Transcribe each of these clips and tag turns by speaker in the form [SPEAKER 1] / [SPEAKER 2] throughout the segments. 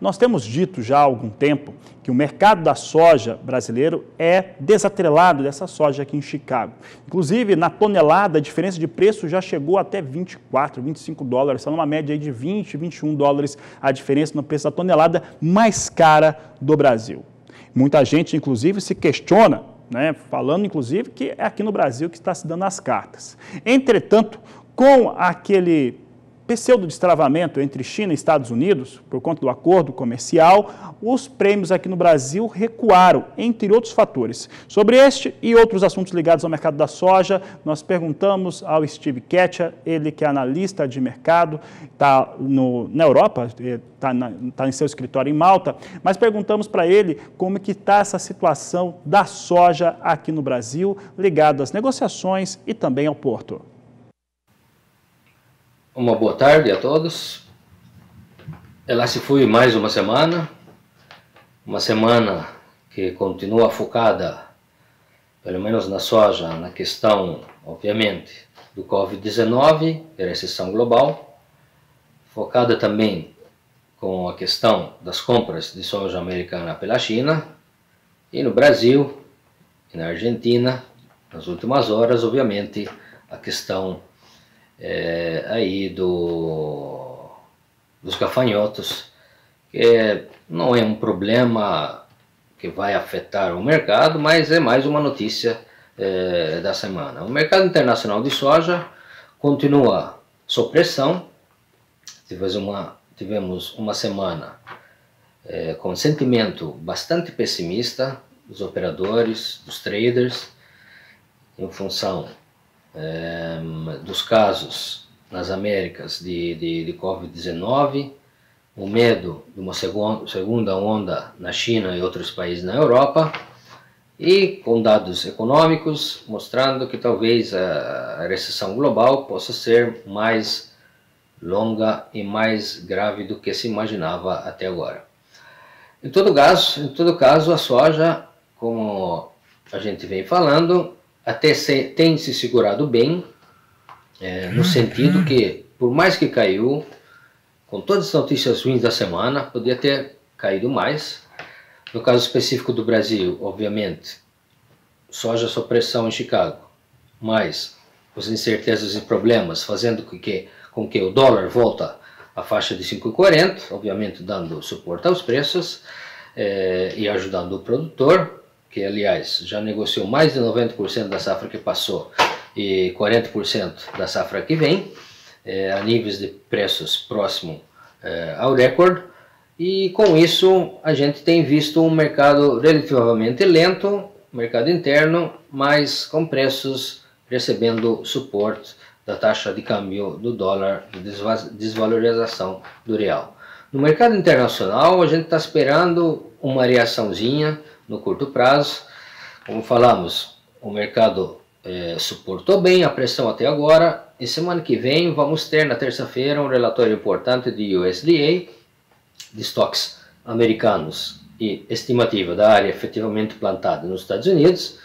[SPEAKER 1] Nós temos dito já há algum tempo que o mercado da soja brasileiro é desatrelado dessa soja aqui em Chicago. Inclusive, na tonelada, a diferença de preço já chegou até 24, 25 dólares, está numa média de 20, 21 dólares a diferença no preço da tonelada mais cara do Brasil. Muita gente, inclusive, se questiona, né, falando inclusive que é aqui no Brasil que está se dando as cartas. Entretanto, com aquele pseudo-destravamento entre China e Estados Unidos, por conta do acordo comercial, os prêmios aqui no Brasil recuaram, entre outros fatores. Sobre este e outros assuntos ligados ao mercado da soja, nós perguntamos ao Steve Ketcher, ele que é analista de mercado, está na Europa, está tá em seu escritório em Malta, mas perguntamos para ele como que está essa situação da soja aqui no Brasil, ligado às negociações e também ao porto.
[SPEAKER 2] Uma boa tarde a todos. Ela se foi mais uma semana, uma semana que continua focada, pelo menos na soja, na questão, obviamente, do Covid-19 e recessão global, focada também com a questão das compras de soja americana pela China e no Brasil e na Argentina, nas últimas horas, obviamente, a questão é, aí do, dos gafanhotos, que não é um problema que vai afetar o mercado, mas é mais uma notícia é, da semana. O mercado internacional de soja continua sob pressão, tivemos uma, tivemos uma semana é, com sentimento bastante pessimista dos operadores, dos traders, em função é, dos casos nas Américas de, de, de Covid-19, o medo de uma segunda onda na China e outros países na Europa, e com dados econômicos mostrando que talvez a recessão global possa ser mais longa e mais grave do que se imaginava até agora. Em todo caso, em todo caso a soja, como a gente vem falando, até se, tem se segurado bem, é, no sentido que, por mais que caiu, com todas as notícias ruins da semana, podia ter caído mais. No caso específico do Brasil, obviamente, soja sob pressão em Chicago, mas as incertezas e problemas fazendo com que, com que o dólar volta à faixa de 5,40, obviamente dando suporte aos preços é, e ajudando o produtor que aliás já negociou mais de 90% da safra que passou e 40% da safra que vem, é, a níveis de preços próximo é, ao recorde. E com isso a gente tem visto um mercado relativamente lento, mercado interno, mas com preços recebendo suporte da taxa de câmbio do dólar, de desvalorização do real. No mercado internacional a gente está esperando uma reaçãozinha, no curto prazo. Como falamos, o mercado é, suportou bem a pressão até agora. E semana que vem vamos ter na terça-feira um relatório importante de USDA, de estoques americanos e estimativa da área efetivamente plantada nos Estados Unidos.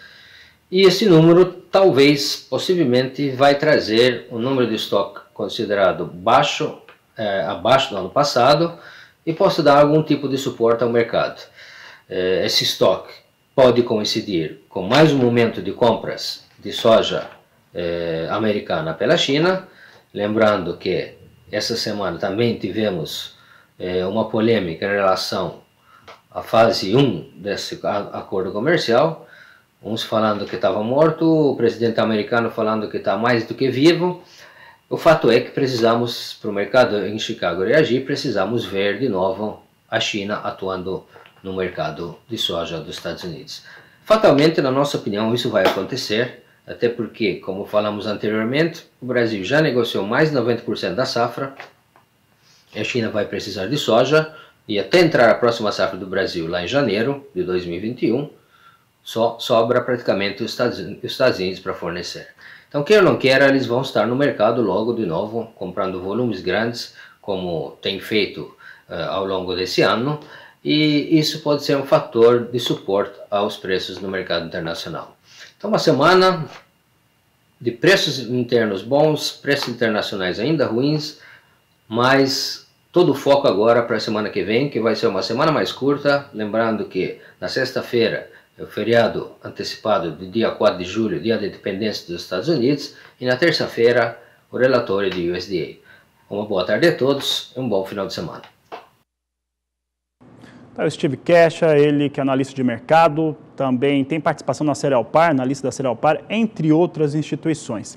[SPEAKER 2] E esse número talvez, possivelmente, vai trazer um número de estoque considerado baixo, é, abaixo do ano passado, e possa dar algum tipo de suporte ao mercado. Eh, esse estoque pode coincidir com mais um momento de compras de soja eh, americana pela China, lembrando que essa semana também tivemos eh, uma polêmica em relação à fase 1 desse acordo comercial, uns falando que estava morto, o presidente americano falando que está mais do que vivo. O fato é que precisamos, para o mercado em Chicago reagir, precisamos ver de novo a China atuando no mercado de soja dos Estados Unidos. Fatalmente, na nossa opinião, isso vai acontecer, até porque, como falamos anteriormente, o Brasil já negociou mais de 90% da safra, a China vai precisar de soja, e até entrar a próxima safra do Brasil lá em janeiro de 2021, só sobra praticamente os Estados, os Estados Unidos para fornecer. Então, quer ou não queira, eles vão estar no mercado logo de novo, comprando volumes grandes, como tem feito uh, ao longo desse ano, e isso pode ser um fator de suporte aos preços no mercado internacional. Então, uma semana de preços internos bons, preços internacionais ainda ruins, mas todo o foco agora para a semana que vem, que vai ser uma semana mais curta, lembrando que na sexta-feira é o feriado antecipado de dia 4 de julho, dia da independência dos Estados Unidos, e na terça-feira o relatório de USDA. Uma boa tarde a todos e um bom final de semana.
[SPEAKER 1] Tá, o Steve Kesha, ele que é analista de mercado, também tem participação na Cerealpar, na lista da Cerealpar, entre outras instituições.